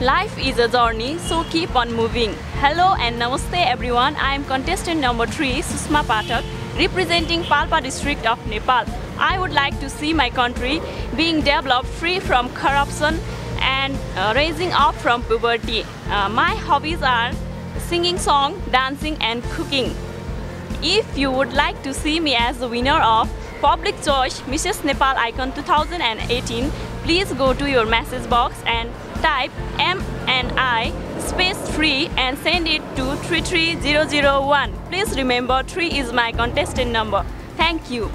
Life is a journey, so keep on moving. Hello and namaste everyone. I am contestant number 3, Sushma Pathak, representing Palpa district of Nepal. I would like to see my country being developed free from corruption and uh, raising up from poverty. Uh, my hobbies are singing song, dancing and cooking. If you would like to see me as the winner of Public Choice Mrs. Nepal Icon 2018, please go to your message box and type M and I space 3 and send it to 33001. Please remember 3 is my contestant number. Thank you.